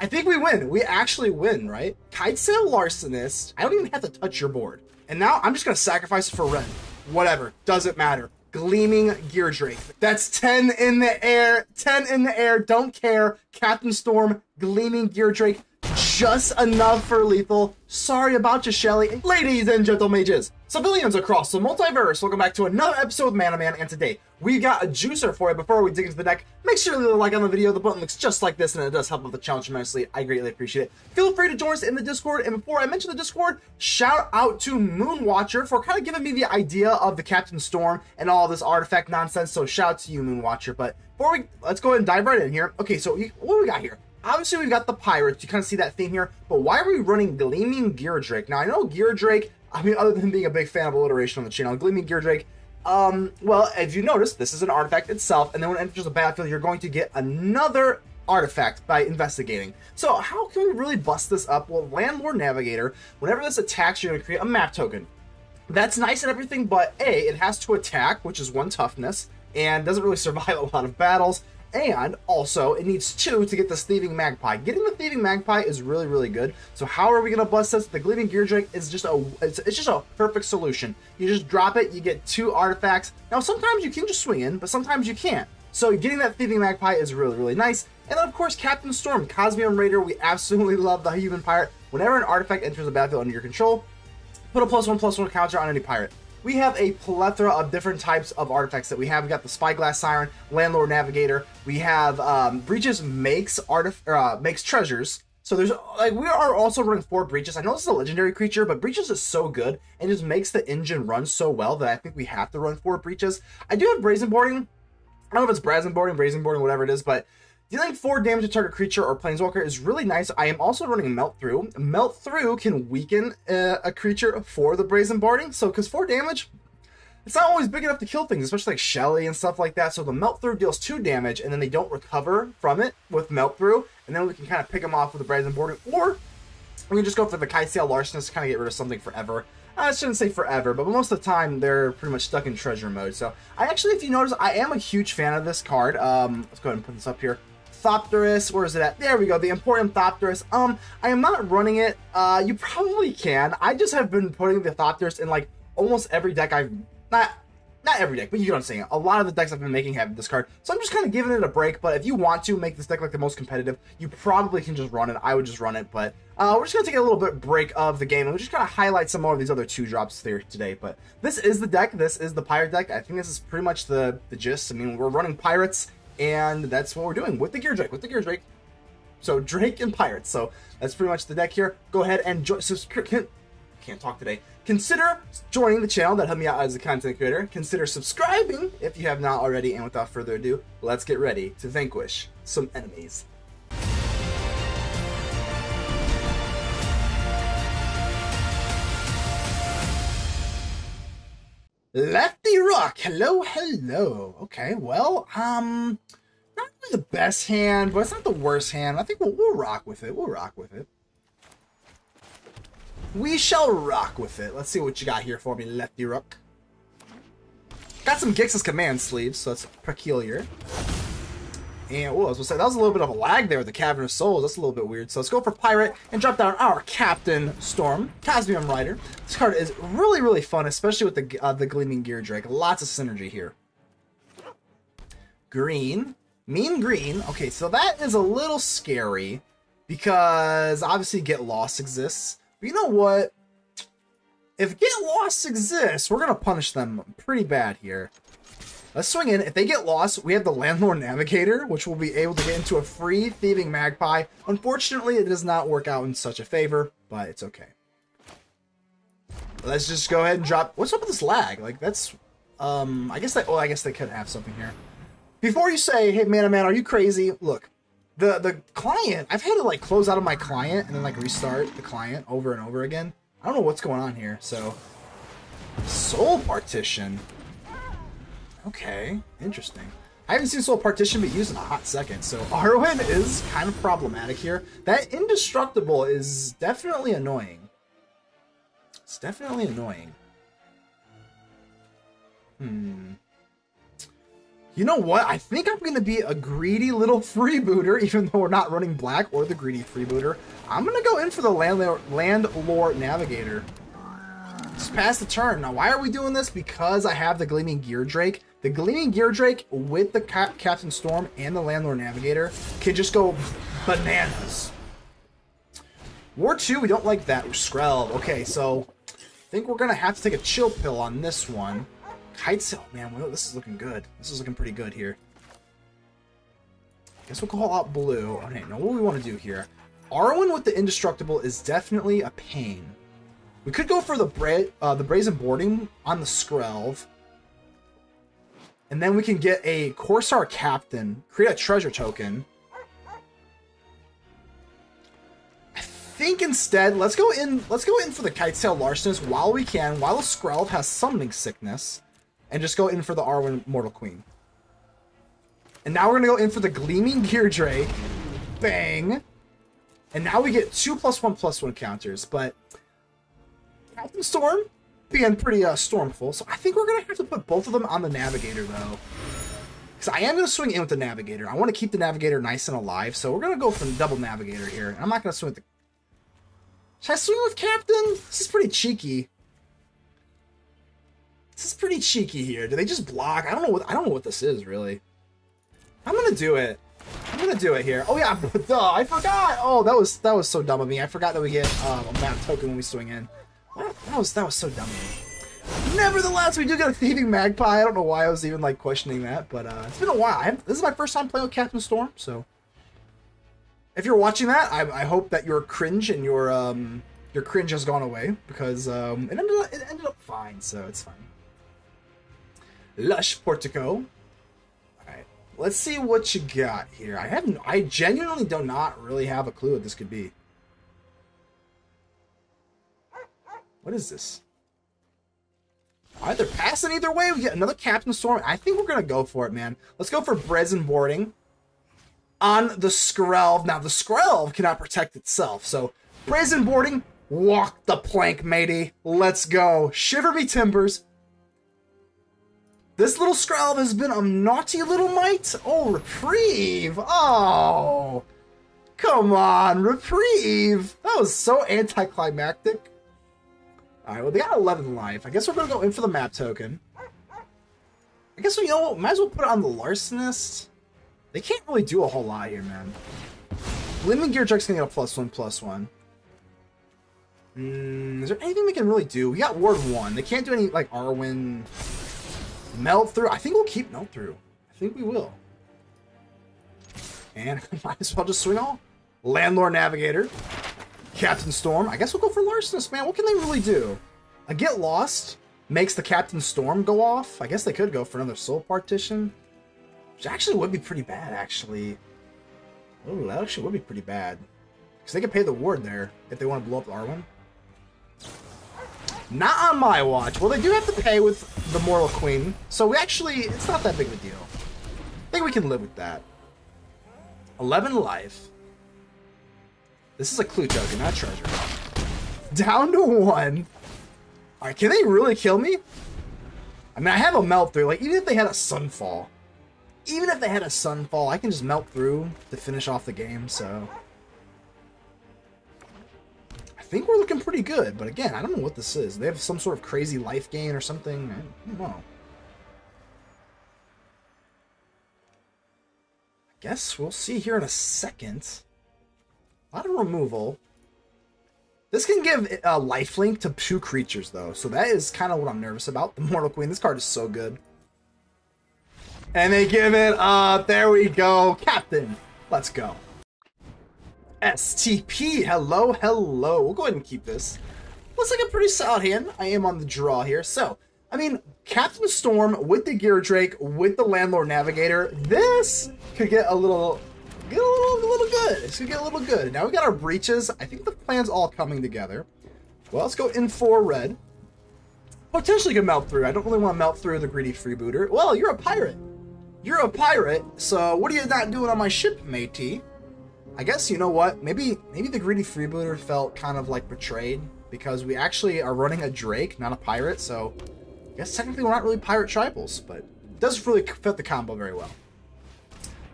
I think we win. We actually win, right? Kitesail Larcenist. I don't even have to touch your board. And now I'm just going to sacrifice it for red. Whatever. Doesn't matter. Gleaming Gear Drake. That's 10 in the air. 10 in the air. Don't care. Captain Storm, Gleaming Gear Drake. Just enough for lethal. Sorry about you, Shelly. Ladies and gentle mages, civilians across the multiverse, welcome back to another episode of Mana Man, and today we got a juicer for you. Before we dig into the deck, make sure to leave a like on the video. The button looks just like this, and it does help with the challenge tremendously. I greatly appreciate it. Feel free to join us in the Discord, and before I mention the Discord, shout out to Moonwatcher for kind of giving me the idea of the Captain Storm and all this artifact nonsense, so shout out to you, Moonwatcher. But before we, let's go ahead and dive right in here. Okay, so what we got here? Obviously, we've got the pirates. You kind of see that theme here. But why are we running Gleaming Gear Drake? Now, I know Gear Drake, I mean, other than being a big fan of alliteration on the channel, Gleaming Gear Drake, um, well, as you notice, this is an artifact itself. And then when it enters the battlefield, you're going to get another artifact by investigating. So how can we really bust this up? Well, Landlore Navigator, whenever this attacks, you're going to create a map token. That's nice and everything, but A, it has to attack, which is one toughness, and doesn't really survive a lot of battles. And also, it needs two to get this Thieving Magpie. Getting the Thieving Magpie is really, really good. So how are we going to bust this? The Gleaming Gear Drake is just a it's, it's, just a perfect solution. You just drop it, you get two artifacts. Now, sometimes you can just swing in, but sometimes you can't. So getting that Thieving Magpie is really, really nice. And then, of course, Captain Storm, Cosmium Raider. We absolutely love the Human Pirate. Whenever an artifact enters the battlefield under your control, put a plus one, plus one counter on any pirate we have a plethora of different types of artifacts that we have. We got the Spyglass Siren, Landlore Navigator. We have um, Breeches makes artif- uh, makes treasures. So there's like we are also running four Breeches. I know this is a legendary creature, but Breeches is so good and just makes the engine run so well that I think we have to run four Breeches. I do have Brazen Boarding. I don't know if it's Brazen Boarding, Brazen Boarding, whatever it is, but Dealing 4 damage to target creature or planeswalker is really nice. I am also running Melt Through. Melt Through can weaken uh, a creature for the Brazen Boarding. So, because 4 damage, it's not always big enough to kill things, especially like Shelly and stuff like that. So the Melt Through deals 2 damage, and then they don't recover from it with Melt Through. And then we can kind of pick them off with the Brazen Boarding. Or we can just go for the Kitesail Larcenist to kind of get rid of something forever. I shouldn't say forever, but most of the time they're pretty much stuck in treasure mode. So I actually, if you notice, I am a huge fan of this card. Um, let's go ahead and put this up here. Thopterus. Where is it at? There we go. The important Thopterus. Um, I am not running it. Uh, you probably can. I just have been putting the Thopterus in like almost every deck I've not not every deck, but you get what I'm saying. A lot of the decks I've been making have this card, so I'm just kind of giving it a break. But if you want to make this deck like the most competitive, you probably can just run it. I would just run it, but uh, we're just gonna take a little bit break of the game and we're just gonna highlight some more of these other two drops there today. But this is the deck. This is the pirate deck. I think this is pretty much the the gist. I mean, we're running pirates and that's what we're doing with the Gear Drake, with the Gear Drake. So Drake and Pirates. So that's pretty much the deck here. Go ahead and join. Subscribe. Can't talk today. Consider joining the channel. That help me out as a content creator. Consider subscribing if you have not already. And without further ado, let's get ready to vanquish some enemies. Lefty Rock, hello, hello. Okay, well, um, not really the best hand, but it's not the worst hand. I think we'll, we'll rock with it. We'll rock with it. We shall rock with it. Let's see what you got here for me, Lefty Rook. Got some Gix's command sleeves, so that's peculiar. And, I was gonna say, that was a little bit of a lag there with the Cavern of Souls. That's a little bit weird. So let's go for Pirate and drop down our Captain Storm, Cosmium Raider. This card is really, really fun, especially with the, uh, the Gleaming Gear Drake. Lots of synergy here. Green. Mean Green. Okay, so that is a little scary because obviously Get Lost exists. But you know what? If Get Lost exists, we're going to punish them pretty bad here. Let's swing in. If they get lost, we have the Landlore Navigator, which will be able to get into a free Thieving Magpie. Unfortunately, it does not work out in such a favor, but it's okay. Let's just go ahead and drop... What's up with this lag? Like, that's... Um, I guess they... Oh, I guess they could have something here. Before you say, hey, man, oh, man, are you crazy? Look, the, the client... I've had to, like, close out of my client and then, like, restart the client over and over again. I don't know what's going on here, so... Soul Partition. Okay, interesting. I haven't seen Soul Partition be used in a hot second, so Arwen is kind of problematic here. That Indestructible is definitely annoying. It's definitely annoying. Hmm. You know what? I think I'm going to be a greedy little freebooter, even though we're not running black or the greedy freebooter. I'm going to go in for the Landlore, Landlore Navigator. Just pass the turn. Now, why are we doing this? Because I have the Gleaming Gear Drake. The Gleaming Gear Drake with the Cap Captain Storm and the Landlore Navigator can just go bananas. War 2, we don't like that. Skrelv. Okay, so I think we're going to have to take a chill pill on this one. Kite oh man, well, this is looking good. This is looking pretty good here. I Guess we'll call out blue. Okay, now what we want to do here. Arwen with the indestructible is definitely a pain. We could go for the bra uh, the brazen boarding on the Skrelv. And then we can get a Corsair Captain, create a treasure token. I think instead, let's go in let's go in for the Kitesail Larcenist while we can, while Skrelv has summoning sickness and just go in for the Arwen Mortal Queen. And now we're to go in for the Gleaming Gear Drake. Bang. And now we get two plus one plus one counters, but Captain Storm being pretty uh, stormful, so I think we're going to have to put both of them on the Navigator, though. Because I am going to swing in with the Navigator. I want to keep the Navigator nice and alive, so we're going to go for the double Navigator here. I'm not going to swing with the... Should I swing with Captain? This is pretty cheeky. This is pretty cheeky here. Do they just block? I don't know what I don't know what this is really. I'm gonna do it. I'm gonna do it here. Oh yeah, duh, I forgot. Oh, that was that was so dumb of me. I forgot that we get um, a map token when we swing in. That was that was so dumb. Nevertheless, we do get a thieving magpie. I don't know why I was even like questioning that, but uh, it's been a while. This is my first time playing with Captain Storm, so if you're watching that, I, I hope that your cringe and your um your cringe has gone away because um it ended up, it ended up fine, so it's fine. Lush Portico. Alright, let's see what you got here. I have I genuinely do not really have a clue what this could be. What is this? Either passing either way, we get another Captain Storm. I think we're gonna go for it, man. Let's go for Brazen Boarding on the Skrelv. Now the Skrelv cannot protect itself, so Brazen Boarding, walk the plank, matey. Let's go. Shiver me timbers. This little Skrelv has been a naughty little mite. Oh, reprieve. Oh, come on, reprieve. That was so anticlimactic. All right, well, they got 11 life. I guess we're going to go in for the map token. I guess, you know what, might as well put it on the Larcenist. They can't really do a whole lot here, man. Gleaming Gear Drake's going to get a plus one, plus one. Mm, is there anything we can really do? We got Ward 1. They can't do any, like, Arwen Melt through. I think we'll keep melt through. I think we will. And might as well just swing all. Landlore Navigator. Captain Storm. I guess we'll go for Larcenist, man. What can they really do? A Get Lost makes the Captain Storm go off. I guess they could go for another Soul Partition. Which actually would be pretty bad, actually. Oh, that actually would be pretty bad. Because they could pay the ward there if they want to blow up Arwen. Not on my watch. Well, they do have to pay with the Mortal Queen, so we actually, it's not that big of a deal. I think we can live with that. 11 life. This is a clue token, not treasure. Down to one. Alright, can they really kill me? I mean, I have a melt through. Like, even if they had a sunfall, even if they had a sunfall, I can just melt through to finish off the game, so I think we're looking pretty good, but again, I don't know what this is. They have some sort of crazy life gain or something. I don't know. I guess we'll see here in a second. A lot of removal. This can give a lifelink to two creatures, though, so that is kind of what I'm nervous about. The Mortal Queen, this card is so good. And they give it up. There we go. Captain. Let's go. STP. Hello, hello. We'll go ahead and keep this. Looks like a pretty solid hand. I am on the draw here. So, I mean, Captain Storm with the Gear Drake, with the Landlore Navigator, this could get a little, get a little, a little good. This could get a little good. Now we got our breeches. I think the plan's all coming together. Well, let's go in for red. Potentially can melt through. I don't really want to melt through the greedy freebooter. Well, you're a pirate. You're a pirate, so what are you not doing on my ship, matey? I guess you know what? Maybe maybe the greedy freebooter felt kind of like betrayed because we actually are running a Drake, not a pirate. So I guess technically we're not really pirate tribals, but doesn't really fit the combo very well.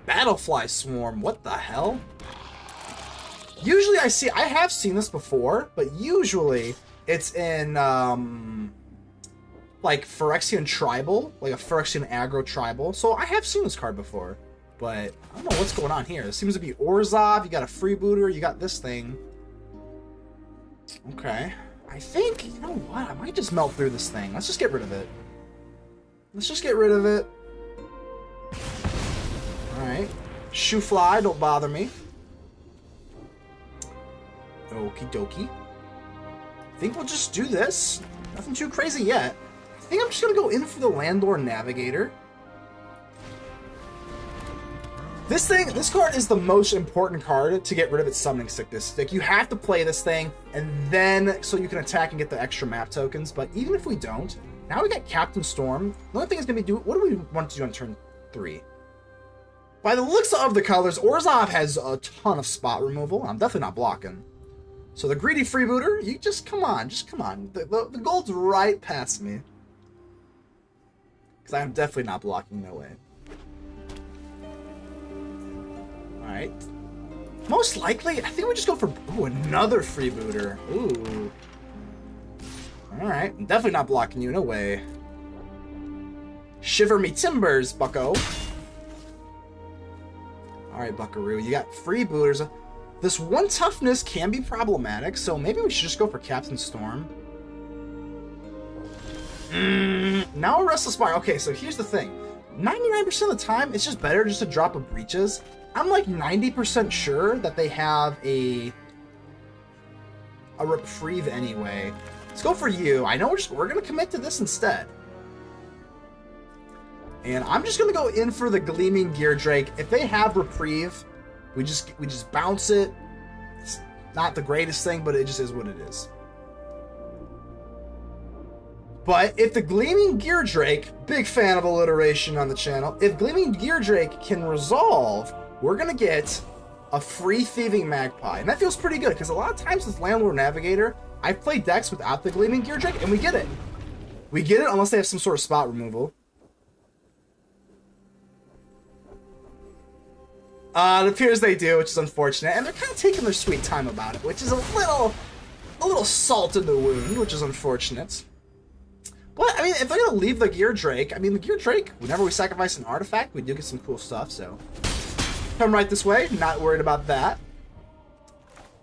Battlefly Swarm, what the hell? Usually I see, I have seen this before, but usually it's in, um, like Phyrexian Tribal, like a Phyrexian aggro tribal. So I have seen this card before, but I don't know what's going on here. It seems to be Orzhov, you got a freebooter, you got this thing. Okay. I think, you know what, I might just melt through this thing. Let's just get rid of it. Let's just get rid of it. Alright. Shoe fly, don't bother me. Okie dokie. I think we'll just do this. Nothing too crazy yet. I think I'm just gonna go in for the Landlore Navigator. This thing, this card is the most important card to get rid of its summoning sickness. Like, you have to play this thing, and then, so you can attack and get the extra map tokens, but even if we don't, now we got Captain Storm. The only thing is gonna be do, what do we want to do on turn three? By the looks of the colors, Orzhov has a ton of spot removal. I'm definitely not blocking. So the greedy freebooter, you just come on, just come on. The, the, the gold's right past me. Because I'm definitely not blocking, no way. Alright. Most likely, I think we just go for ooh, another freebooter. Ooh. Alright, definitely not blocking you, in no way. Shiver me timbers, bucko. Alright, buckaroo, you got freebooters. This one toughness can be problematic, so maybe we should just go for Captain Storm. Mm, now a Restless Spire. Okay, so here's the thing. 99% of the time, it's just better just to drop a Breeches. I'm like 90% sure that they have a a reprieve anyway. Let's go for you. I know we're just, we're gonna commit to this instead. And I'm just gonna go in for the Gleaming Gear Drake. If they have reprieve, we just we just bounce it. It's not the greatest thing, but it just is what it is. But if the Gleaming Gear Drake, big fan of alliteration on the channel, if Gleaming Gear Drake can resolve, we're gonna get a free Thieving Magpie. And that feels pretty good, because a lot of times with Landlore Navigator, I've played decks without the Gleaming Gear Drake, and we get it. We get it unless they have some sort of spot removal. Uh, it appears they do, which is unfortunate, and they're kind of taking their sweet time about it, which is a little, a little salt in the wound, which is unfortunate. But, I mean, if they're gonna leave the Gear Drake, I mean, the Gear Drake, whenever we sacrifice an artifact, we do get some cool stuff, so... Come right this way, not worried about that.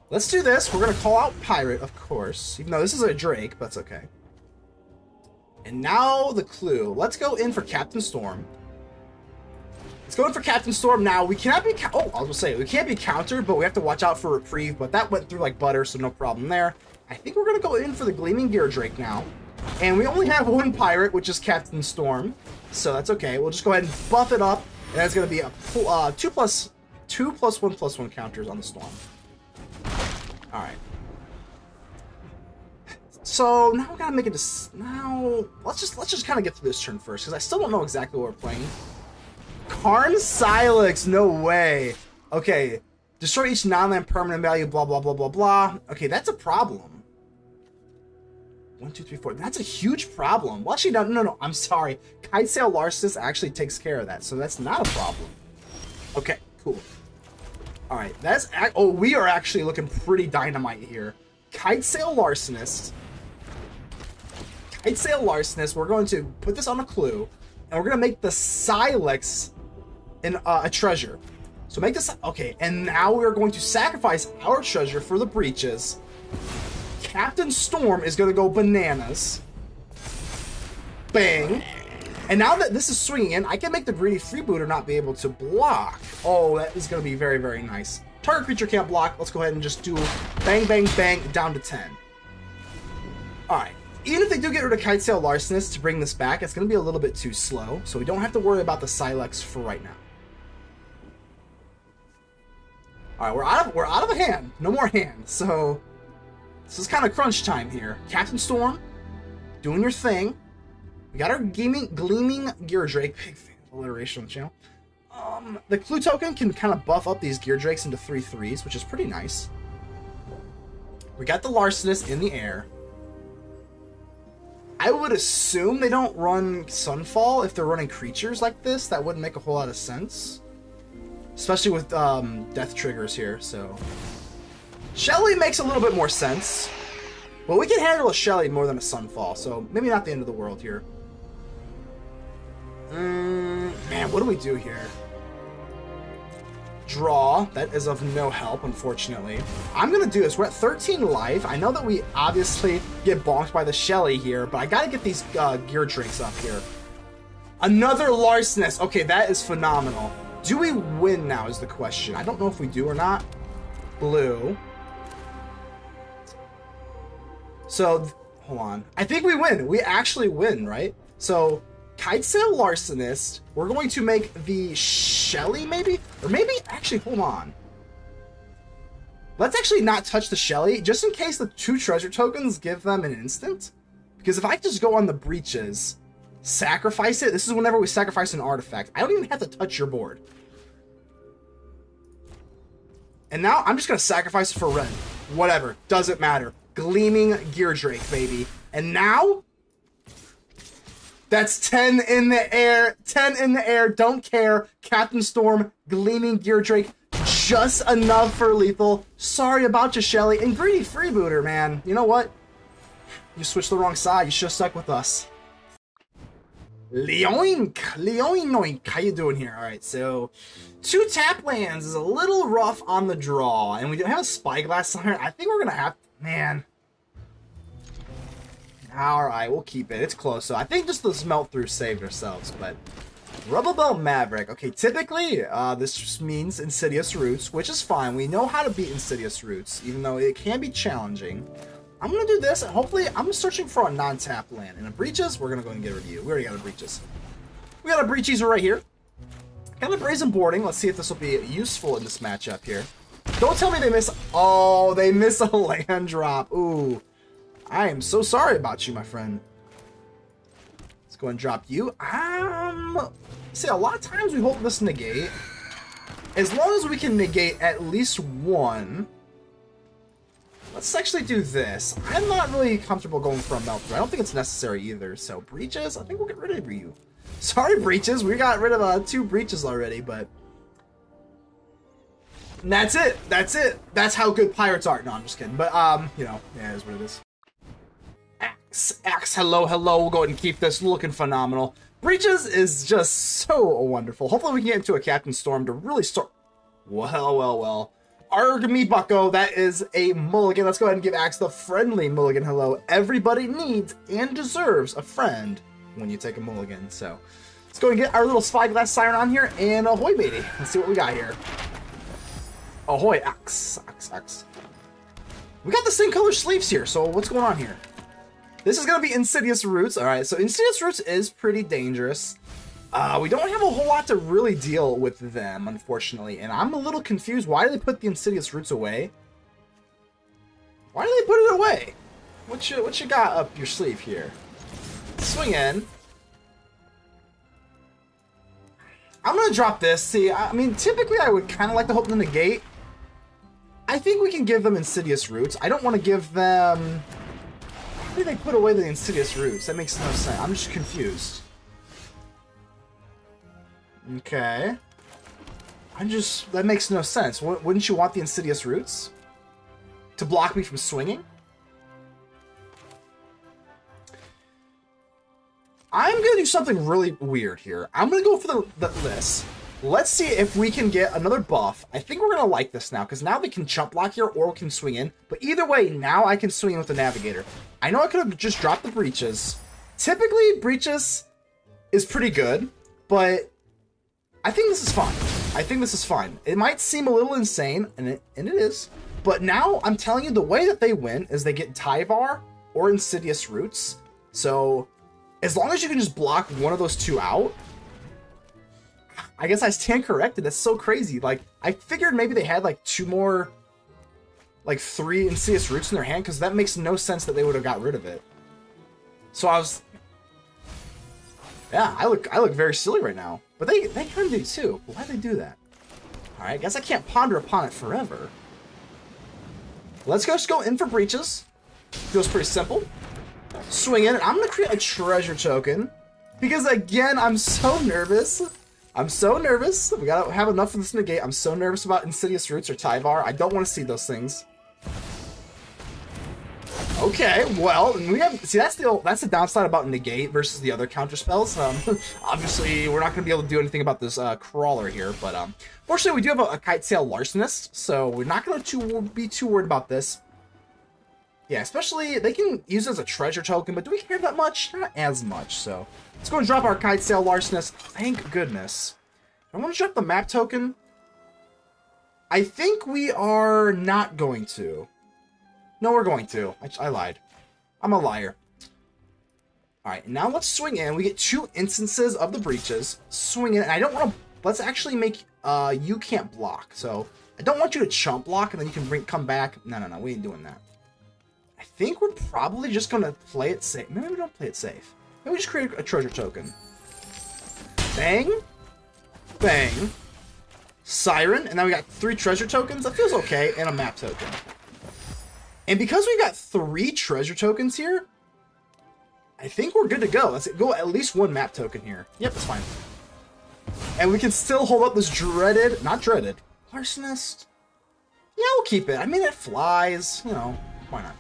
Let's do this. We're gonna call out Pirate, of course, even though this is a Drake, but it's okay. And now the clue. Let's go in for Captain Storm. Let's go in for Captain Storm now. We cannot be... Oh, I was gonna say, we can't be countered, but we have to watch out for Reprieve, but that went through like butter, so no problem there. I think we're gonna go in for the Gleaming Gear Drake now. And we only have one pirate, which is Captain Storm. So that's okay. We'll just go ahead and buff it up. And that's going to be a uh, 2 plus 2 plus 1 plus 1 counters on the Storm. Alright. So now we gotta make it. Now let's just let's just kind of get through this turn first, because I still don't know exactly what we're playing. Karn Sylex, no way. Okay, destroy each non-land permanent value. Blah blah blah blah blah. Okay, that's a problem. One, two, three, four. That's a huge problem. Well, actually, no, no, no. I'm sorry. Kitesail Larcenist actually takes care of that, so that's not a problem. Okay, cool. All right, that's... Oh, we are actually looking pretty dynamite here. Kitesail Larcenist. Kitesail Larcenist. We're going to put this on a clue, and we're going to make the Sylex in, uh, a treasure. So make this... Okay, and now we're going to sacrifice our treasure for the breeches. Captain Storm is going to go bananas. Bang. And now that this is swinging in, I can make the Greedy Freebooter not be able to block. Oh, that is going to be very, very nice. Target creature can't block. Let's go ahead and just do bang, bang, bang, down to 10. Alright. Even if they do get rid of Kitesail Larcenist to bring this back, it's going to be a little bit too slow, so we don't have to worry about the Sylex for right now. Alright, we're out of we're out of a hand. No more hand. So this is kind of crunch time here. Captain Storm, doing your thing. We got our gaming, Gleaming Gear Drake. Big alliteration on the channel. Um, the Clue token can kind of buff up these Gear Drakes into three threes, which is pretty nice. We got the Larcenist in the air. I would assume they don't run Sunfall if they're running creatures like this. That wouldn't make a whole lot of sense. Especially with um, death triggers here, so... Shelly makes a little bit more sense. But we can handle a Shelly more than a Sunfall, so maybe not the end of the world here. Mm, man, what do we do here? Draw. That is of no help, unfortunately. I'm going to do this. We're at 13 life. I know that we obviously get bonked by the Shelly here, but I got to get these uh, gear drakes up here. Another Larcenist. Okay, that is phenomenal. Do we win now is the question. I don't know if we do or not. Blue. So, hold on. I think we win. We actually win, right? So, Kitesail Larcenist. We're going to make the Shelly, maybe? Or maybe, actually, hold on. Let's actually not touch the Shelly, just in case the two treasure tokens give them an instant. Because if I just go on the breeches, sacrifice it, this is whenever we sacrifice an artifact. I don't even have to touch your board. And now I'm just going to sacrifice it for red. Whatever. Doesn't matter. Gleaming Gear Drake, baby. And now... That's 10 in the air. 10 in the air. Don't care. Captain Storm, Gleaming Gear Drake. Just enough for lethal. Sorry about you, Shelly. And Greedy Freebooter, man. You know what? You switched the wrong side. You should have stuck with us. Leoink! Leoinoink! How you doing here? Alright, so two tap lands is a little rough on the draw, and we don't have a spyglass on here. I think we're gonna have man. Alright, we'll keep it. It's close, so I think just the smelt through saved ourselves, but Rubble Belt Maverick. Okay, typically, uh, this just means Insidious Roots, which is fine. We know how to beat Insidious Roots, even though it can be challenging. I'm gonna do this, and hopefully, I'm searching for a non-tap land. And a breeches, we're gonna go and get a review. We already got a breeches. We got a breeches right here. Got a brazen boarding. Let's see if this will be useful in this matchup here. Don't tell me they miss. Oh, they miss a land drop. Ooh, I am so sorry about you, my friend. Let's go and drop you. Um, see, a lot of times we hold this negate. As long as we can negate at least one. Let's actually do this. I'm not really comfortable going for a melt-through. I don't think it's necessary either. So breeches, I think we'll get rid of you. Sorry, breeches. We got rid of uh, two breeches already, but and that's it. That's it. That's how good pirates are. No, I'm just kidding. But um, you know, yeah, it is what it is. X, X, hello, hello. We'll go ahead and keep this looking phenomenal. Breeches is just so wonderful. Hopefully we can get into a Captain Storm to really start. Well, well, well. Arg me bucko, that is a mulligan. Let's go ahead and give Axe the friendly mulligan hello. Everybody needs and deserves a friend when you take a mulligan. So let's go and get our little spyglass siren on here and ahoy baby. Let's see what we got here. Ahoy, Axe, Axe, Axe. We got the same color sleeves here, so what's going on here? This is gonna be Insidious Roots. Alright, so Insidious Roots is pretty dangerous. Uh, we don't have a whole lot to really deal with them, unfortunately, and I'm a little confused. Why do they put the Insidious Roots away? Why do they put it away? What you, what you got up your sleeve here? Swing in. I'm gonna drop this. See, I mean, typically I would kind of like to hope to negate. I think we can give them Insidious Roots. I don't want to give them... Why did they put away the Insidious Roots? That makes no sense. I'm just confused. Okay. I'm just... That makes no sense. Wouldn't you want the Insidious Roots? To block me from swinging? I'm going to do something really weird here. I'm going to go for the, the this. Let's see if we can get another buff. I think we're going to like this now, because now they can chump block here or we can swing in. But either way, now I can swing in with the Navigator. I know I could have just dropped the Breeches. Typically, Breeches is pretty good, but I think this is fine. I think this is fine. It might seem a little insane, and it, and it is. But now I'm telling you, the way that they win is they get Tyvar or Insidious Roots. So as long as you can just block one of those two out, I guess I stand corrected. That's so crazy. Like, I figured maybe they had like two more, like three Insidious Roots in their hand, because that makes no sense that they would have got rid of it. So I was, yeah, I look, I look very silly right now. But they, they of do too. Why'd they do that? Alright, guess I can't ponder upon it forever. Let's go, just go in for breeches. Feels pretty simple. swing in. And I'm gonna create a treasure token because again, I'm so nervous. I'm so nervous. We gotta have enough of this negate. I'm so nervous about Insidious Roots or Tyvar. I don't want to see those things. Okay, well, we have see that's the that's the downside about negate versus the other counter spells. Um, obviously, we're not going to be able to do anything about this uh, crawler here, but um, fortunately, we do have a, a Kitesail Larcenist, so we're not going to be too worried about this. Yeah, especially they can use as a treasure token, but do we care that much? Not as much. So let's go and drop our kite sail Larcenist. Thank goodness. I want to drop the map token. I think we are not going to. No, we're going to. I, I lied. I'm a liar. Alright, now let's swing in. We get two instances of the breeches. Swing in, and I don't want to... Let's actually make... Uh, you can't block. So, I don't want you to chump block, and then you can bring come back. No, no, no, we ain't doing that. I think we're probably just going to play it safe. Maybe we don't play it safe. Maybe we just create a treasure token. Bang. Bang. Siren, and now we got three treasure tokens. That feels okay, and a map token. And because we got three treasure tokens here, I think we're good to go. Let's go at least one map token here. Yep, that's fine. And we can still hold up this dreaded, not dreaded, Larcenist. Yeah, we'll keep it. I mean, it flies. You know, why not?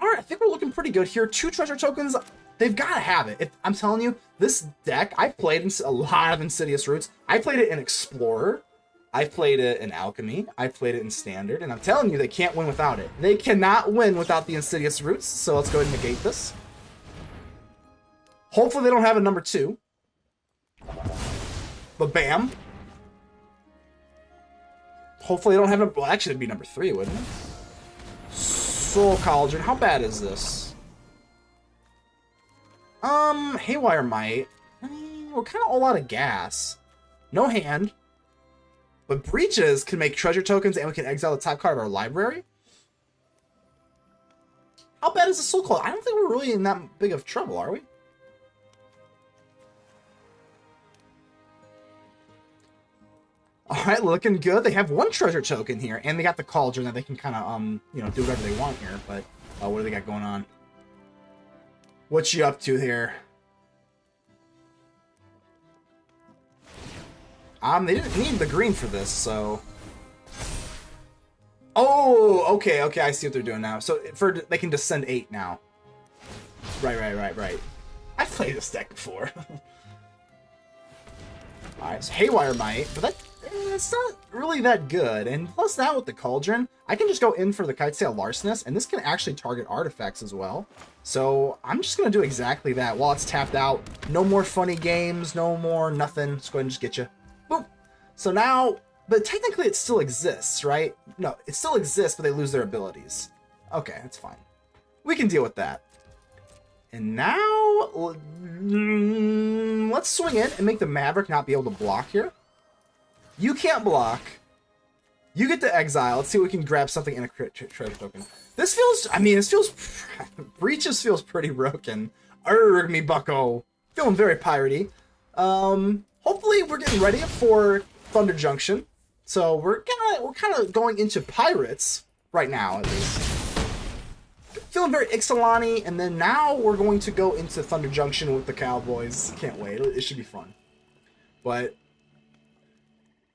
All right, I think we're looking pretty good here. Two treasure tokens. They've got to have it. If, I'm telling you, this deck, I've played a lot of Insidious Roots. I played it in Explorer. I've played it in Alchemy, I've played it in Standard, and I'm telling you, they can't win without it. They cannot win without the Insidious Roots, so let's go ahead and negate this. Hopefully they don't have a number two. But bam. Hopefully they don't have a... Well, actually, it'd be number three, wouldn't it? Soul Cauldron. How bad is this? Um, Haywire Might. I mean, we're kind of all out of gas. No hand. But breeches can make treasure tokens and we can exile the top card of our library. How bad is the soul call? I don't think we're really in that big of trouble, are we? Alright, looking good. They have one treasure token here, and they got the cauldron that they can kind of, um, you know, do whatever they want here, but uh, what do they got going on? What you up to here? Um, they didn't need the green for this, so... Oh, okay, okay, I see what they're doing now. So for they can descend eight now. Right, right, right, right. I've played this deck before. Alright, so Haywire Might, but that not really that good. And plus that with the Cauldron, I can just go in for the Kitesail Larcenist, and this can actually target artifacts as well. So I'm just going to do exactly that. While it's tapped out, no more funny games, no more nothing. Let's go ahead and just get you. So now, but technically it still exists, right? No, it still exists, but they lose their abilities. Okay, that's fine. We can deal with that. And now, mm, let's swing in and make the Maverick not be able to block here. You can't block. You get to exile. Let's see if we can grab something in a treasure token. This feels, I mean, this feels, Breeches feels pretty broken. Erg me bucko. Feeling very piratey. Um, hopefully we're getting ready for Thunder Junction. So we're kind of we're kind of going into pirates right now at least. Feeling very Ixalani, and then now we're going to go into Thunder Junction with the Cowboys. Can't wait. It should be fun. But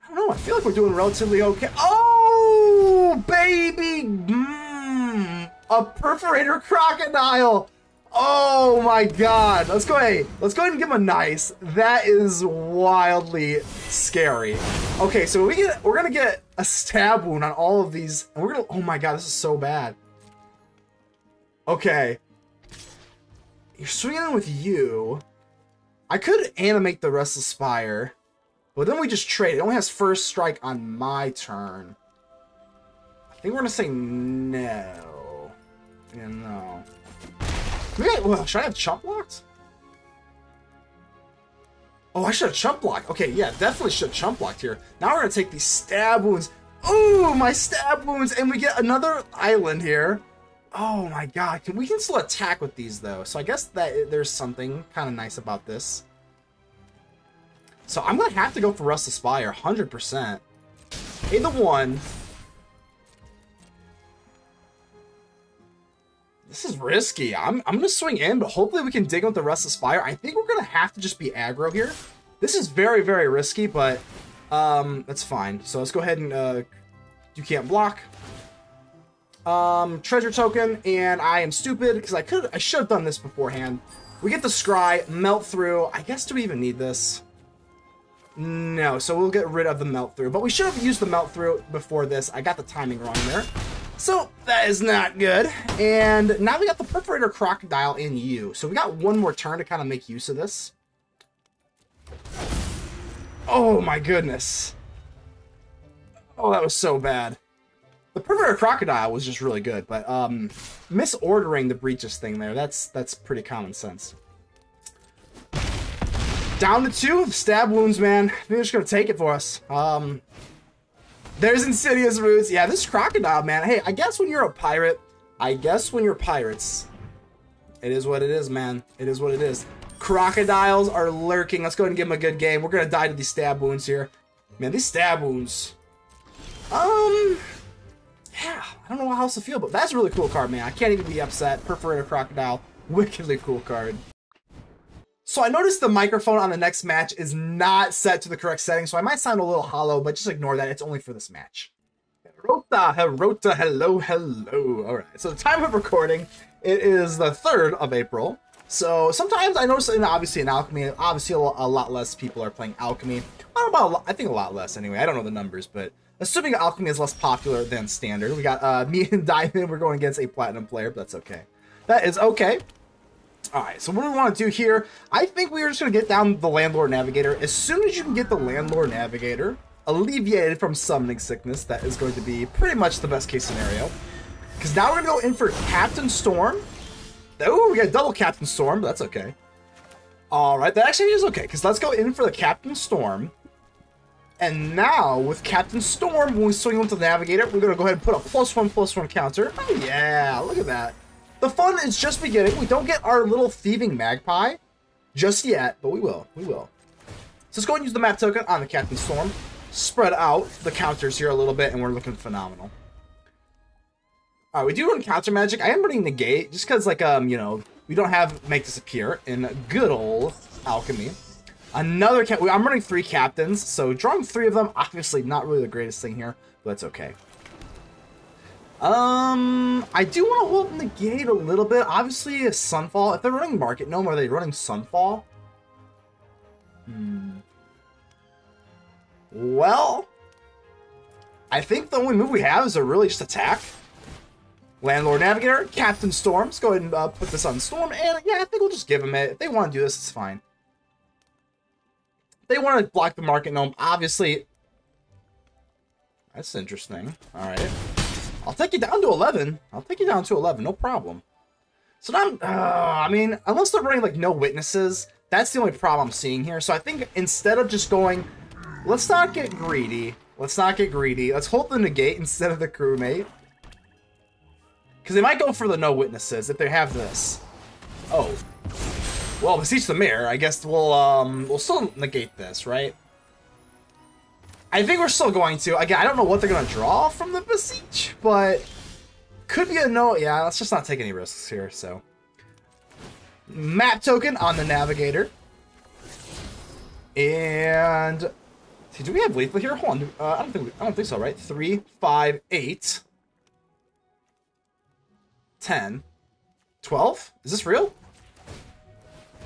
I don't know. I feel like we're doing relatively okay. Oh, baby! Mm, a perforator crocodile. Oh my god. Let's go ahead. Let's go ahead and give him a nice. That is wildly scary. Okay, so we get we're gonna get a stab wound on all of these, and we're gonna oh my god, this is so bad. Okay. You're swinging with you. I could animate the Restless Spire, but then we just trade. It only has first strike on my turn. I think we're gonna say no. Yeah, no. Maybe, well, should I have chump blocked? Oh, I should have chump blocked. Okay, yeah, definitely should have chump blocked here. Now we're gonna take these stab wounds. Ooh, my stab wounds, and we get another island here. Oh my god, can we can still attack with these though? So I guess that there's something kind of nice about this. So I'm gonna have to go for Restless Spire, 100%. Pay the one. This is risky. I'm, I'm going to swing in, but hopefully we can dig with the Restless Spire. I think we're going to have to just be aggro here. This is very, very risky, but um, that's fine. So let's go ahead and uh, you can't block. Um, treasure token, and I am stupid because I could I should have done this beforehand. We get the scry, melt through. I guess do we even need this? No, so we'll get rid of the melt through. But we should have used the melt through before this. I got the timing wrong there. So that is not good. And now we got the Perforator Crocodile in you. So we got one more turn to kind of make use of this. Oh my goodness. Oh, that was so bad. The Perforator Crocodile was just really good, but um, misordering the Breeches thing there, that's that's pretty common sense. Down to two, stab wounds, man. They're just gonna take it for us. Um, there's Insidious Roots. Yeah, this Crocodile, man. Hey, I guess when you're a pirate, I guess when you're pirates, it is what it is, man. It is what it is. Crocodiles are lurking. Let's go ahead and give them a good game. We're gonna die to these stab wounds here. Man, these stab wounds. Um, yeah, I don't know how else to feel, but that's a really cool card, man. I can't even be upset. Perforator Crocodile, wickedly cool card. So I noticed the microphone on the next match is not set to the correct setting, so I might sound a little hollow, but just ignore that. It's only for this match. Herota, Herota, hello, hello. All right, so the time of recording, it is the 3rd of April. So sometimes I notice, and obviously in Alchemy, obviously a lot less people are playing Alchemy. About, I think a lot less anyway. I don't know the numbers, but Assuming Alchemy is less popular than Standard. We got uh, me and Diamond. We're going against a Platinum player, but that's okay. That is okay. All right, so what we want to do here? I think we are just going to get down the Landlore Navigator. As soon as you can get the Landlore Navigator alleviated from summoning sickness, that is going to be pretty much the best case scenario. Because now we're going to go in for Captain Storm. Oh, we got double Captain Storm, but that's okay. All right, that actually is okay, because let's go in for the Captain Storm. And now, with Captain Storm, when we swing onto the Navigator, we're going to go ahead and put a plus one, plus one counter. Oh, yeah, look at that. The fun is just beginning. We don't get our little thieving magpie just yet, but we will. We will. So let's go and use the map token on the Captain Storm. Spread out the counters here a little bit, and we're looking phenomenal. All right, we do run counter magic. I am running negate just because, like, um, you know, we don't have make disappear in good old alchemy. Another cap. I'm running three captains, so drawing three of them, obviously not really the greatest thing here, but that's okay. Um, I do want to hold the gate a little bit. Obviously, a Sunfall. If they're running Market Gnome, are they running Sunfall? Hmm. Well, I think the only move we have is a really just attack. Landlore Navigator, Captain Storm. Let's go ahead and uh, put this on Storm. And yeah, I think we'll just give them it. If they want to do this, it's fine they want to block the market gnome. Obviously, that's interesting. All right. I'll take you down to 11. I'll take you down to 11. No problem. So now, uh, I mean, unless they're running, like, no witnesses, that's the only problem I'm seeing here. So I think instead of just going, let's not get greedy. Let's not get greedy. Let's hold the negate instead of the crewmate. Because they might go for the no witnesses if they have this. Oh, well, beseech the mirror. I guess we'll um we'll still negate this, right? I think we're still going to. Again, I don't know what they're gonna draw from the beseech, but could be a no. Yeah, let's just not take any risks here. So, map token on the navigator, and see, do we have lethal here? Hold on. Uh, I don't think we, I don't think so. Right? Three, five, eight, ten, twelve. Is this real?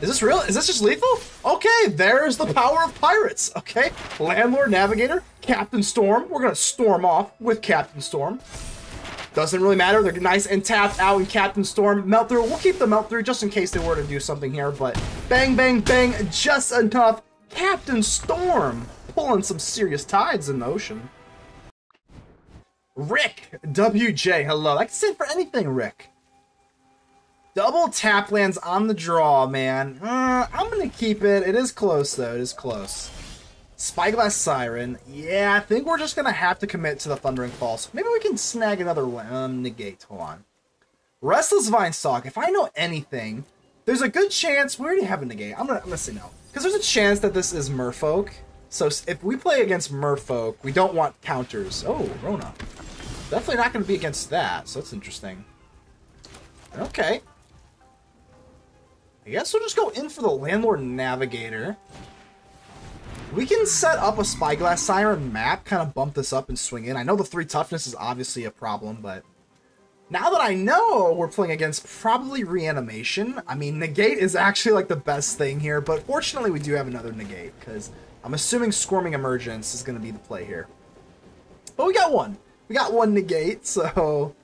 Is this real? Is this just lethal? Okay, there's the power of pirates. Okay, Landlore, Navigator, Captain Storm. We're gonna storm off with Captain Storm. Doesn't really matter. They're nice and tapped out in Captain Storm. Melt through. We'll keep the melt through just in case they were to do something here. But bang, bang, bang. Just enough. Captain Storm pulling some serious tides in the ocean. Rick WJ. Hello. I can say for anything, Rick. Double tap lands on the draw, man. Uh, I'm going to keep it. It is close, though. It is close. Spyglass Siren. Yeah, I think we're just going to have to commit to the Thundering Falls. Maybe we can snag another. Um, negate. Hold on. Restless Vine Stalk. If I know anything, there's a good chance... We already have a negate. I'm going to I'm gonna say no. Because there's a chance that this is Merfolk. So if we play against Merfolk, we don't want counters. Oh, Rona. Definitely not going to be against that, so that's interesting. Okay. I guess we'll just go in for the Landlore Navigator. We can set up a Spyglass Siren map, kind of bump this up and swing in. I know the 3 toughness is obviously a problem, but now that I know we're playing against probably Reanimation, I mean, Negate is actually like the best thing here, but fortunately we do have another Negate, because I'm assuming Squirming Emergence is going to be the play here. But we got one. We got one Negate, so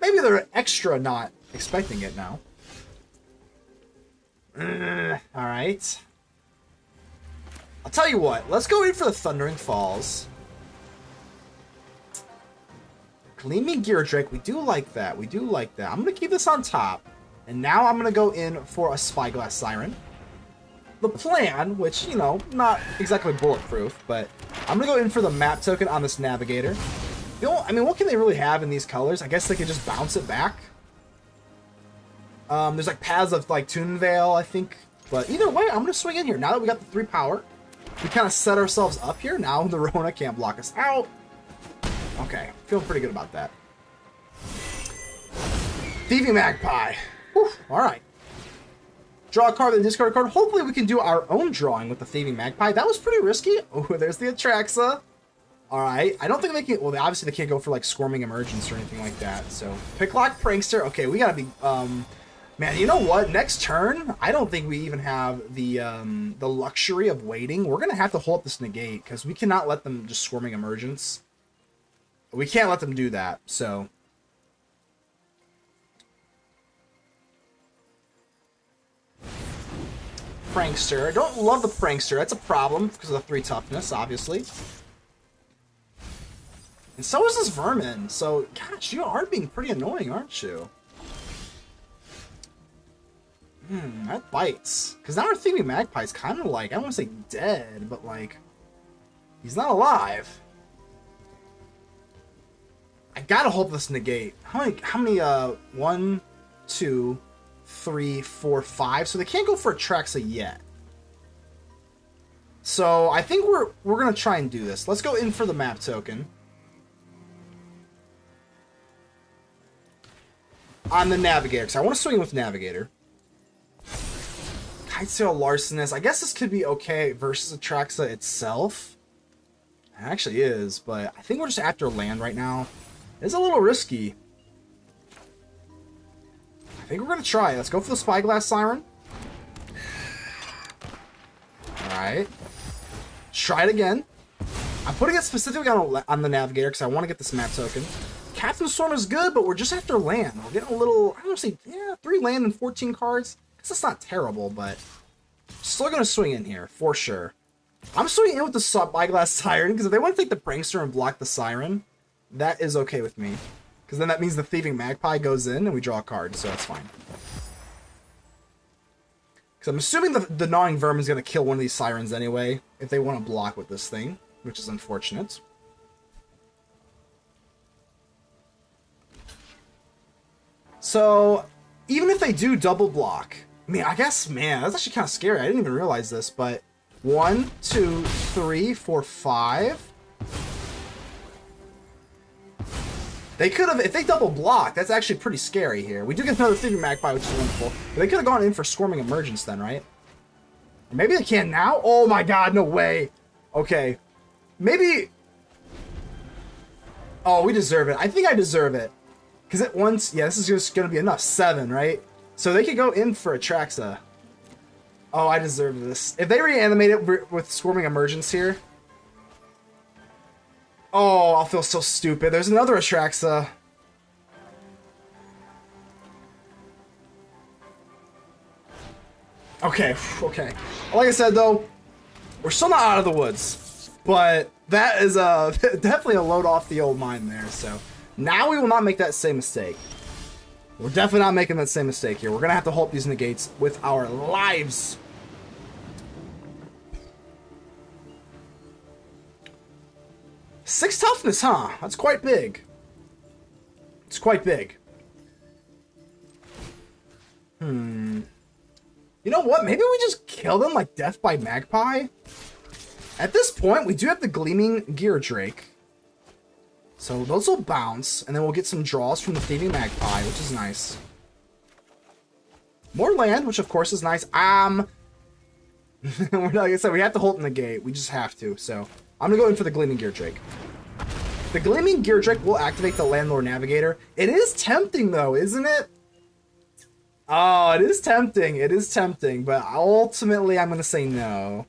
maybe they're extra not expecting it now. All right. I'll tell you what. Let's go in for the Thundering Falls. Gleaming Gear Drake. We do like that. We do like that. I'm going to keep this on top. And now I'm going to go in for a Spyglass Siren. The plan, which, you know, not exactly bulletproof, but I'm going to go in for the map token on this Navigator. I mean, what can they really have in these colors? I guess they could just bounce it back. Um, there's like paths of like Toon I think. But either way, I'm gonna swing in here. Now that we got the three power, we kind of set ourselves up here. Now the Rona can't block us out. Okay, feeling pretty good about that. Thieving Magpie. Whew, all right. Draw a card, then discard a card. Hopefully we can do our own drawing with the Thieving Magpie. That was pretty risky. Oh, there's the Atraxa. All right. I don't think they can... Well, they, obviously they can't go for, like, Squirming Emergence or anything like that. So, Picklock Prankster. Okay, we got to be... um Man, you know what? Next turn, I don't think we even have the um, the luxury of waiting. We're gonna have to hold up this negate because we cannot let them just squirming emergence. We can't let them do that. So. Prankster. I don't love the Prankster. That's a problem because of the 3 toughness, obviously. And so is this Vermin. So, gosh, you are being pretty annoying, aren't you? Hmm, that bites. Because now our Thieving Magpie's kind of like, I don't want to say dead, but like, he's not alive. I gotta hope this negate. How many, how many, uh, one, two, three, four, five. So they can't go for Atraxa yet. So I think we're, we're gonna try and do this. Let's go in for the map token. On the Navigator, because I want to swing with Navigator. Kitesail Larcenist. I guess this could be okay versus Atraxa itself. It actually is, but I think we're just after land right now. It's a little risky. I think we're going to try. Let's go for the Spyglass Siren. Alright. Try it again. I'm putting it specifically on, on the Navigator because I want to get this map token. Captain Storm is good, but we're just after land. We're getting a little, I don't say, yeah, 3 land and 14 cards. That's not terrible, but still gonna swing in here for sure. I'm swinging in with the Spyglass Siren because if they want to take the Prankster and block the Siren, that is okay with me. Because then that means the Thieving Magpie goes in and we draw a card, so that's fine. Because I'm assuming the, the Gnawing Vermin is going to kill one of these Sirens anyway, if they want to block with this thing, which is unfortunate. So, even if they do double block, I mean, I guess, man, that's actually kind of scary. I didn't even realize this, but one, two, three, four, five. They could have, if they double block, that's actually pretty scary here. We do get another Thieving Magpie, which is wonderful. But they could have gone in for Squirming Emergence then, right? maybe they can now? Oh my god, no way. Okay. Maybe... Oh, we deserve it. I think I deserve it. Because at once, yeah, this is just going to be enough. Seven, right? So they could go in for Atraxa. Oh, I deserve this. If they reanimate it with Squirming Emergence here... Oh, I'll feel so stupid. There's another Atraxa. Okay, okay. Like I said, though, we're still not out of the woods. But that is uh, definitely a load off the old mine there, so... Now we will not make that same mistake. We're definitely not making that same mistake here. We're going to have to hold these negates with our lives. Six toughness, huh? That's quite big. It's quite big. Hmm. You know what? Maybe we just kill them like death by magpie? At this point, we do have the Gleaming Gear Drake. So those will bounce, and then we'll get some draws from the Thieving Magpie, which is nice. More land, which of course is nice. Um, like I said, we have to hold in the gate. We just have to. So I'm gonna go in for the Gleaming Gear Drake. The Gleaming Gear Drake will activate the Landlore Navigator. It is tempting though, isn't it? Oh, it is tempting. It is tempting, but ultimately I'm gonna say no.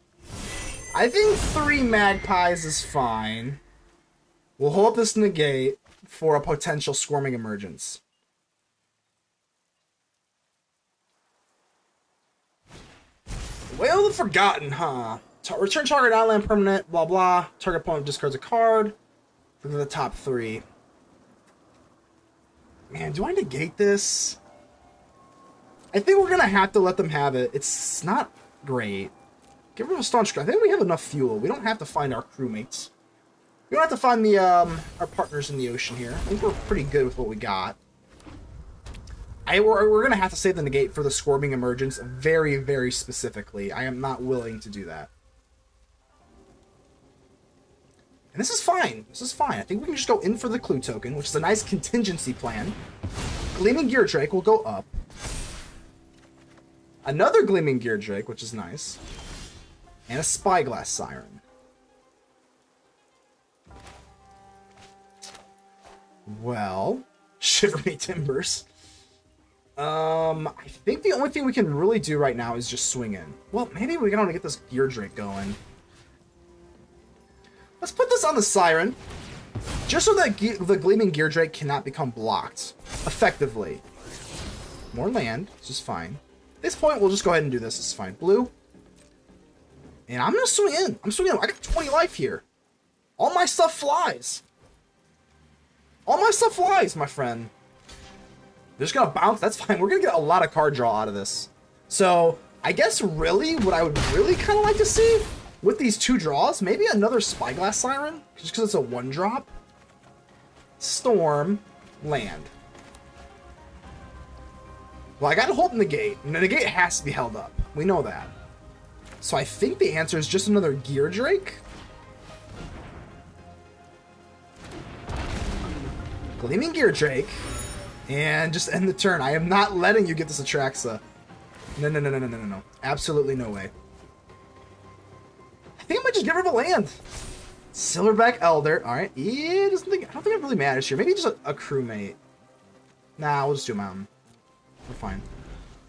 I think three magpies is fine. We'll hold this negate for a potential squirming emergence. Wail of the Forgotten, huh? Return target island permanent, blah blah. Target opponent discards a card. Look at the top three. Man, do I negate this? I think we're gonna have to let them have it. It's not great. Give them a staunch. I think we have enough fuel. We don't have to find our crewmates. We don't have to find the um, our partners in the ocean here. I think we're pretty good with what we got. I, we're, we're going to have to save the negate for the squirming emergence very, very specifically. I am not willing to do that. And this is fine. This is fine. I think we can just go in for the clue token, which is a nice contingency plan. Gleaming Gear Drake will go up. Another Gleaming Gear Drake, which is nice. And a Spyglass Siren. Well, shiver me timbers. Um, I think the only thing we can really do right now is just swing in. Well, maybe we only get this gear drake going. Let's put this on the Siren. Just so that ge the Gleaming Gear Drake cannot become blocked. Effectively. More land, which is fine. At this point, we'll just go ahead and do this. It's fine. Blue. And I'm to swing in. I'm swinging in. I got 20 life here. All my stuff flies. All my stuff flies, my friend. They're just gonna bounce. That's fine. We're gonna get a lot of card draw out of this. So I guess really what I would really kind of like to see with these two draws, maybe another Spyglass Siren, just because it's a one drop. Storm, land. Well, I gotta hold in the gate, and the gate has to be held up. We know that. So I think the answer is just another Gear Drake. Gleaming Gear Drake. And just end the turn. I am not letting you get this Atraxa. No, no, no, no, no, no, no. Absolutely no way. I think I might just get rid of a land. Silverback Elder. Alright. Yeah, doesn't think I don't think it really matters here. Maybe just a, a crewmate. Nah, we'll just do a mountain. We're fine.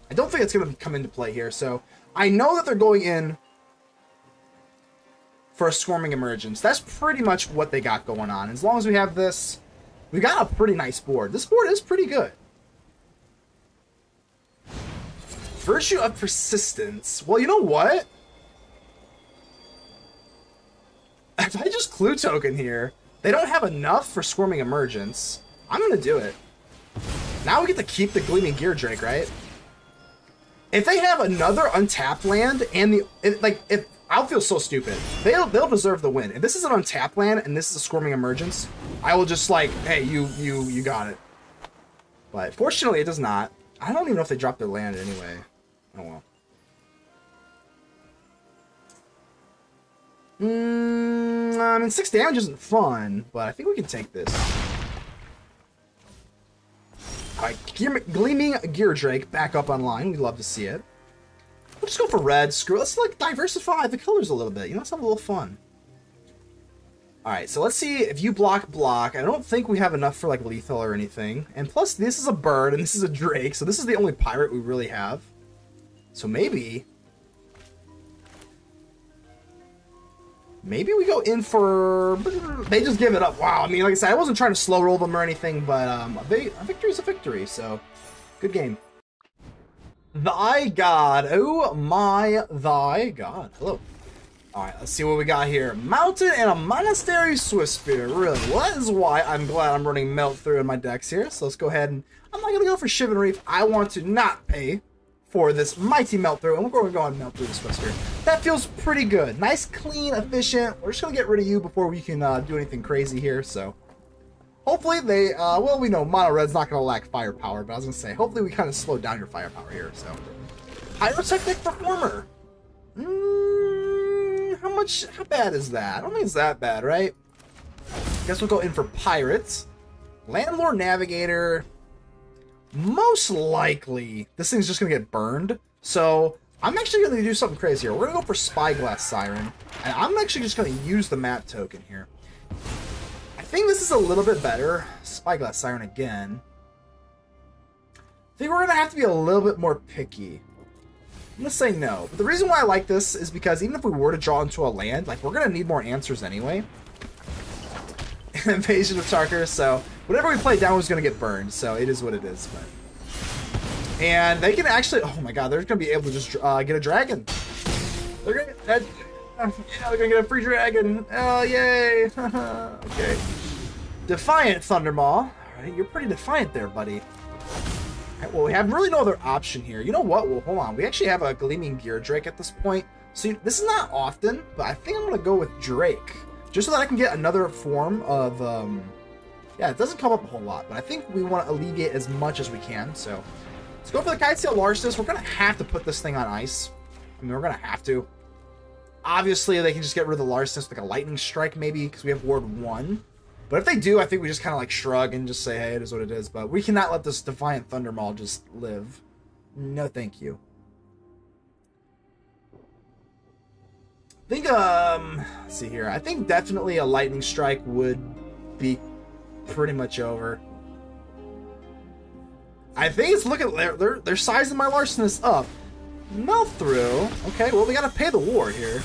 I don't think it's gonna come into play here, so I know that they're going in for a squirming emergence. That's pretty much what they got going on. As long as we have this, we got a pretty nice board. This board is pretty good. Virtue of Persistence. Well, you know what? If I just Clue Token here, they don't have enough for Squirming Emergence. I'm going to do it. Now we get to keep the Gleaming Gear Drake, right? If they have another untapped land and the... It, like, if I'll feel so stupid. They'll they'll deserve the win. If this is an untapped land and this is a squirming emergence, I will just like, hey, you you you got it. But fortunately, it does not. I don't even know if they dropped their land anyway. Oh well. Mm, I mean, six damage isn't fun, but I think we can take this. Alright, Gleaming Gear Drake back up online. We'd love to see it. We'll just go for red. Screw. Let's like diversify the colors a little bit. You know, let's have a little fun. All right, so let's see if you block block. I don't think we have enough for like lethal or anything. And plus, this is a bird and this is a drake, so this is the only pirate we really have. So maybe, maybe we go in for. They just give it up. Wow. I mean, like I said, I wasn't trying to slow roll them or anything, but um, a, a victory is a victory. So, good game. Thy God. Oh my thy God. Hello. Alright, let's see what we got here. Mountain and a Monastery Swiftspear. Really, well, that is why I'm glad I'm running Melt Through in my decks here. So let's go ahead and... I'm not going to go for Shivan Reef. I want to not pay for this mighty Melt Through. And we're going to go and Melt Through the Swiftspear. That feels pretty good. Nice, clean, efficient. We're just going to get rid of you before we can uh, do anything crazy here. So hopefully they, uh, well, we know Mono Red's not going to lack firepower, but I was going to say, hopefully we kind of slow down your firepower here, so. Pyrotechnic Performer. Mm, how much, how bad is that? I don't think it's that bad, right? Guess we'll go in for Pirates. Landlore Navigator. most likely this thing's just gonna get burned. So I'm actually gonna do something crazy here. We're gonna go for Spyglass Siren, and I'm actually just gonna use the map token here. I think this is a little bit better. Spyglass Siren again. I think we're gonna have to be a little bit more picky. I'm gonna say no. But the reason why I like this is because even if we were to draw into a land, like we're gonna need more answers anyway. Invasion of Tarkir, so whatever we play down was gonna get burned, so it is what it is, but. And they can actually, oh my god, they're gonna be able to just uh, get a dragon. They're gonna get yeah, they're gonna get a free dragon. Oh, yay! okay. Defiant Thundermaw. Alright, you're pretty defiant there, buddy. Right, well, we have really no other option here. You know what? Well, hold on. We actually have a Gleaming Gear Drake at this point. So this is not often, but I think I'm going to go with Drake. Just so that I can get another form of... Um, yeah, it doesn't come up a whole lot, but I think we want to alleviate as much as we can. So let's go for the Kitesail Larcenist. We're going to have to put this thing on ice. I mean, we're going to have to. Obviously, they can just get rid of the Larcenist with like a Lightning Strike, maybe, because we have Ward 1. But if they do, I think we just kind of like shrug and just say, hey, it is what it is. But we cannot let this Defiant Thundermaw just live. No, thank you. I think, um, see here. I think definitely a Lightning Strike would be pretty much over. I think it's looking, they're, they're, they're sizing my larcenist up. Melt through. Okay, well, we gotta pay the war here.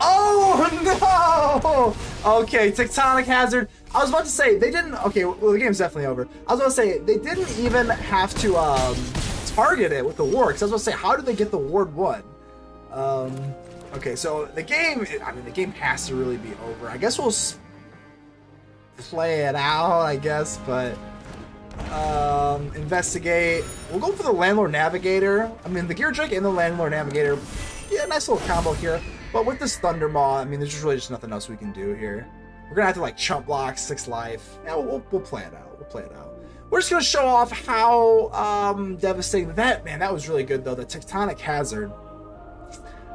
Oh no! Okay, Tectonic Hazard. I was about to say they didn't. Okay, well the game's definitely over. I was about to say they didn't even have to um, target it with the ward. Because I was about to say, how did they get the ward one? Um, okay, so the game. I mean, the game has to really be over. I guess we'll play it out. I guess, but um, investigate. We'll go for the Landlore Navigator. I mean, the Geardrake and the Landlore Navigator. Yeah, nice little combo here. But with this Thundermaw, I mean, there's just really just nothing else we can do here. We're gonna have to like chump block, six life. Yeah, we'll, we'll play it out. We'll play it out. We're just gonna show off how um, devastating that man. That was really good though. The Tectonic Hazard.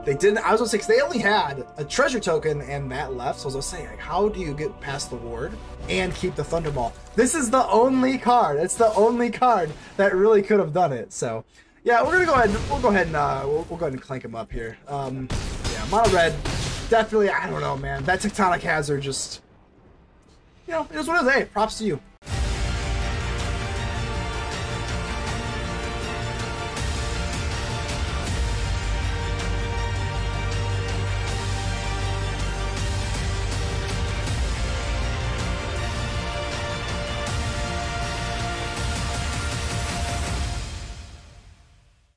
They didn't. I was gonna say they only had a treasure token and that left. So I was gonna say, like, how do you get past the ward and keep the Thundermaw? This is the only card. It's the only card that really could have done it. So, yeah, we're gonna go ahead. And, We'll go ahead and uh, we'll, we'll go ahead and clank him up here. Um, yeah, mono red, definitely. I don't know, man. That tectonic hazard just, you know, it is what it is. Hey, props to you.